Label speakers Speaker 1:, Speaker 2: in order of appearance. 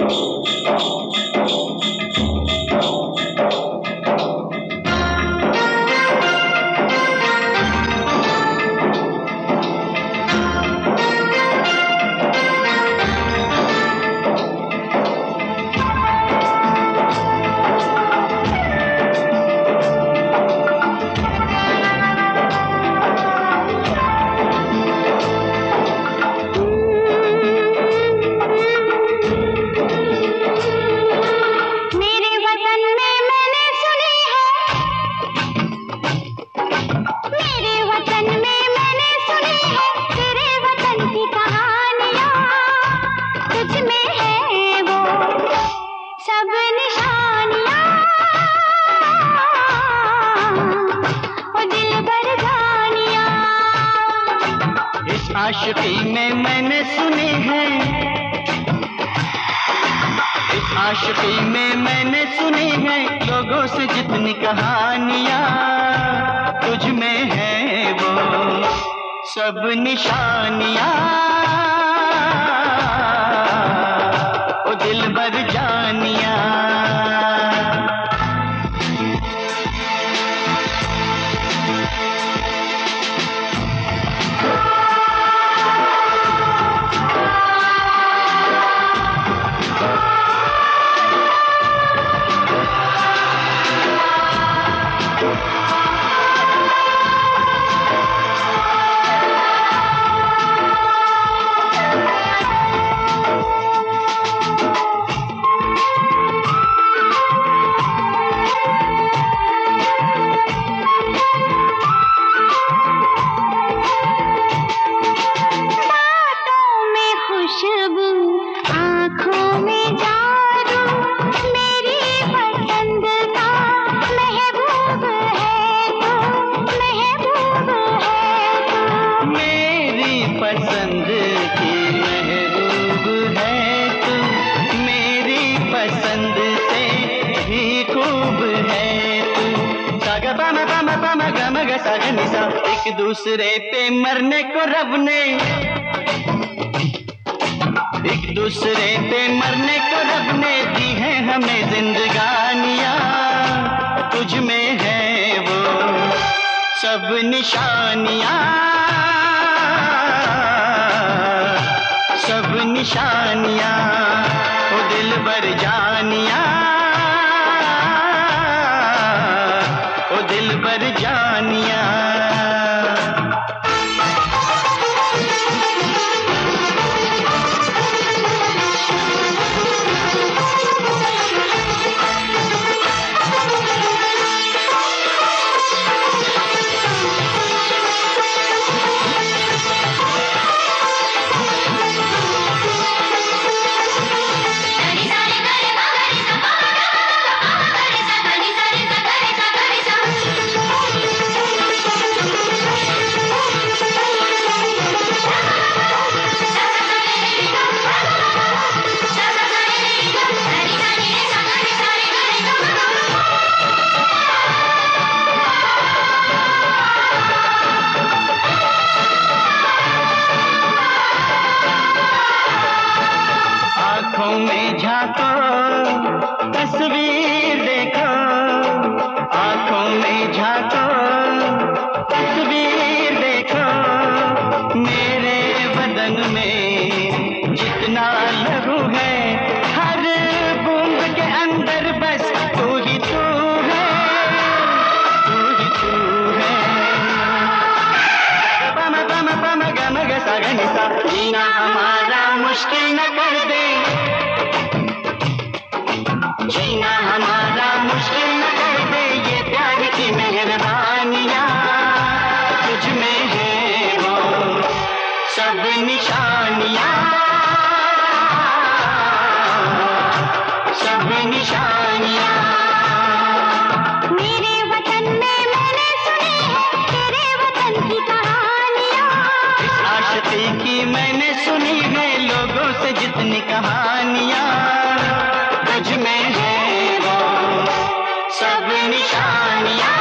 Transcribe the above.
Speaker 1: religioso. आशिकी में मैंने सुनी है। इस आशिकी में मैंने सुनी है लोगों से जितनी कहानियाँ तुझ में है वो सब निशानियाँ। एक दूसरे पे मरने को रब ने। एक दूसरे पे मरने को रब ने दी है हमें जिंदगानिया। तुझ में है वो सब निशानियाँ। सब निशानियाँ। वो दिल भर जानिया मुश्किल न कर दे। जीना हमारा मुश्किल न कर दे, ये प्यार की मेहरबानिया तुझ में है वो, सब निशानियाँ। सब निशानियाँ।
Speaker 2: की कहानियाँ
Speaker 1: तुझ में है वो सब निशानियाँ।